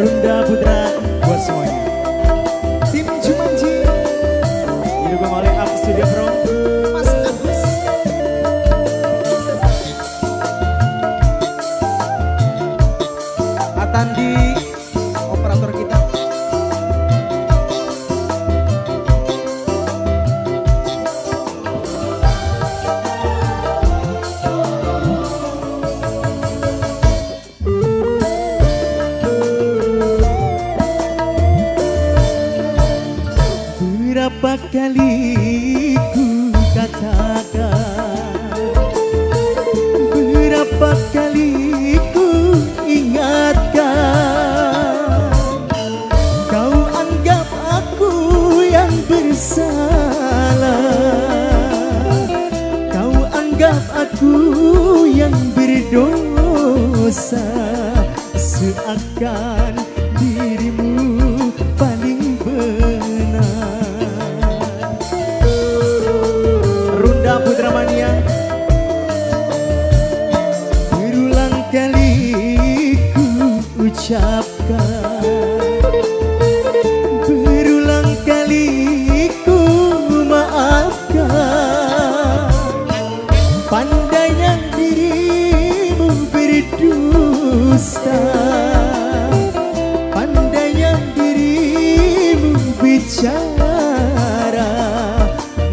Berapa kali ku katakan Berapa kali ku ingatkan? Kau anggap aku yang bersalah. Kau anggap aku yang berdosa. Seakan ucapkan Berulang kali ku maafkan. Pandainya dirimu berdusta Pandainya dirimu bicara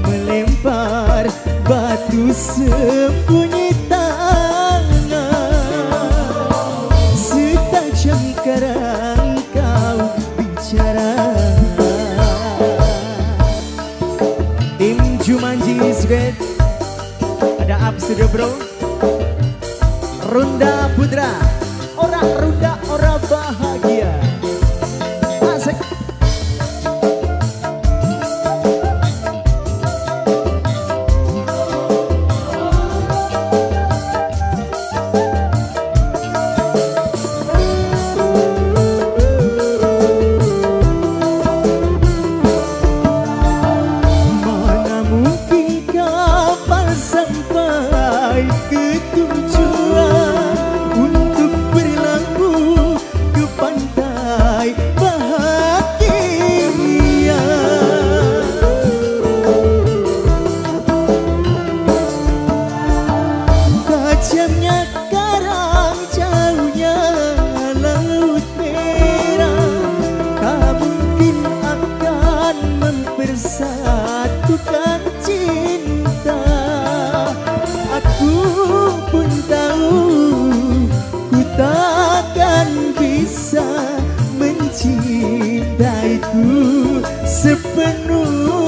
Melempar batu sembunyi Studio bro? Runda Putra. Orang Runda orang bahagia mencintaiku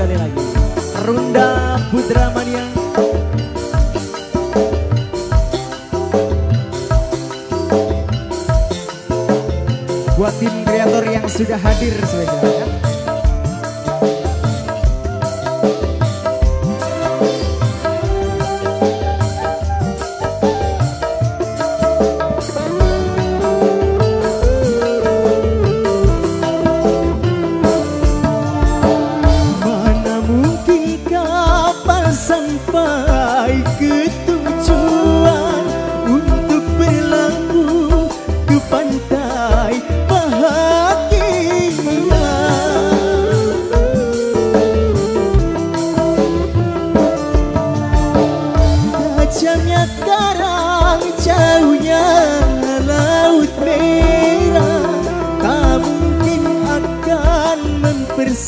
Satu kali lagi. Runda Putra Mania. Buat tim kreator yang sudah hadir sebenarnya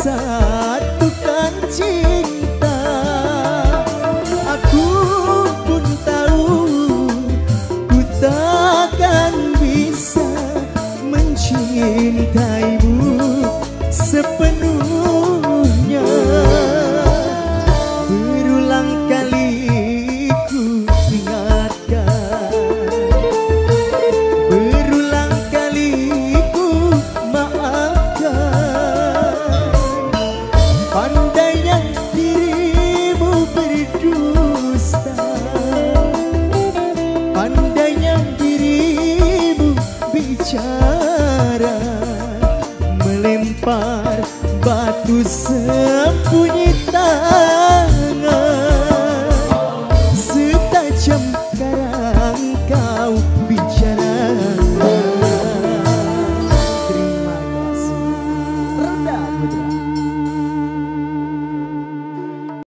satukan cinta. Aku pun tahu ku takkan bisa mencintaimu sepenuhnya. Berulang kali udara Melempar batu sembunyi tak